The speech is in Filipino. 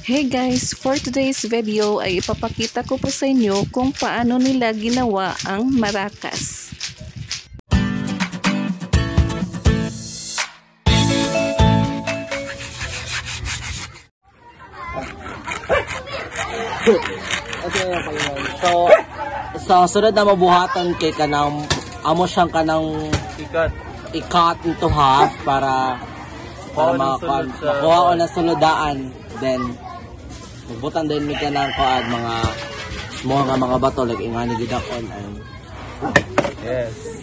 Hey guys, for today's video ay ipapakita ko po sa inyo kung paano nila ginawa ang marakas. So, sa sunod na mabuhatan kay kanang amo siyang kanang Ikat. i-cut into half para para ng makakuha makuha ko ng sulodaan then magbutan din mi kanang kuad mga small nga mga bato like ingani gid akon and Yes.